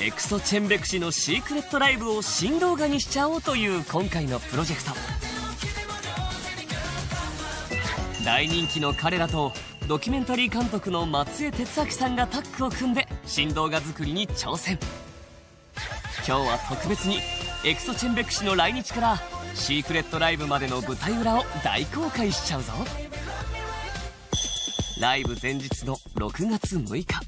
エクソチェンベク氏のシークレットライブを新動画にしちゃおうという今回のプロジェクト。大人気の彼らとドキュメンタリー監督の松江哲明さんがタッグを組んで新動画作りに挑戦。今日は特別にエクソチェンベク氏の来日からシークレットライブまでの舞台裏を大公開しちゃうぞ。ライブ前日の6月6日。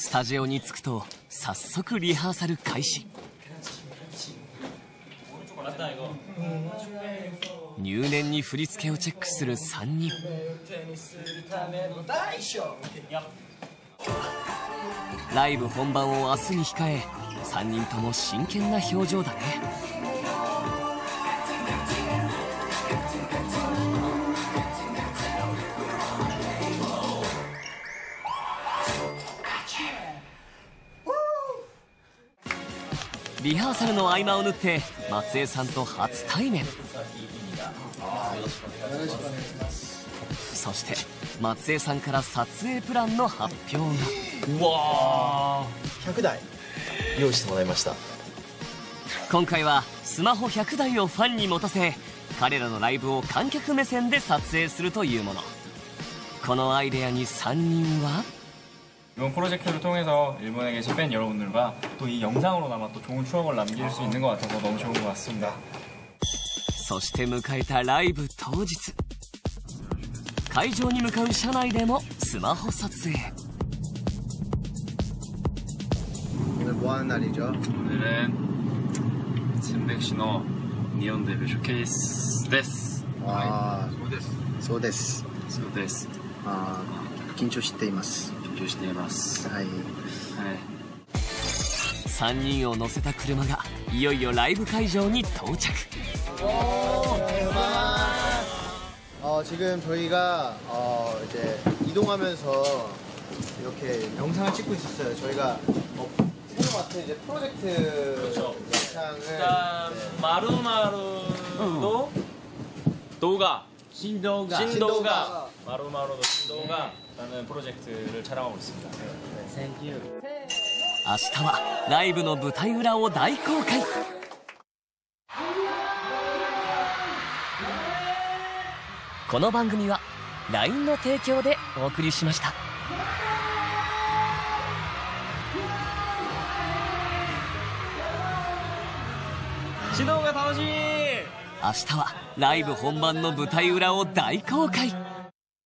スタジオに着くと早速リハーサル開始。入念に振り付けをチェックする3人。ライブ本番を明日に控え3人とも真剣な表情だね。リハーサルの合間を縫って松江さんと初対面。そして松江さんから撮影プランの発表が。100台用意してもらいました。今回はスマホ100台をファンに持たせ彼らのライブを観客目線で撮影するというもの。このアイデアに3人は？ 이번 프로젝트를 통해서 일본에 계신 팬 여러분들과 또 이 영상으로나마 또 좋은 추억을 남길 수 있는 것 같아서 너무 좋은 것 같습니다. そして迎えたライブ当日会場に向かう車内でもスマホ撮影 오늘 뭐 하는 날이죠? 오늘은 츤백시노 니온 데뷔 쇼케이스 です. 아, 소데스. そうです. 아, 긴초しています. 緊張しています. はい. はい. 3人を乗せた車がいよいよライブ会場に到着 어, 지금 저희가 어, 이제 이동하면서 이렇게 영상을 찍고 있었어요. 저희가 어, 새로 맡은 이제 프로젝트 영상을 일단 네. 마루마루도 도가 신도가 신도가 마루마루도 신도가 라는 프로젝트를 촬영하고 있습니다. Thank you 明日はライブの舞台裏を大公開この番組は LINE の提供でお送りしました指導が楽しみ明日はライブ本番の舞台裏を大公開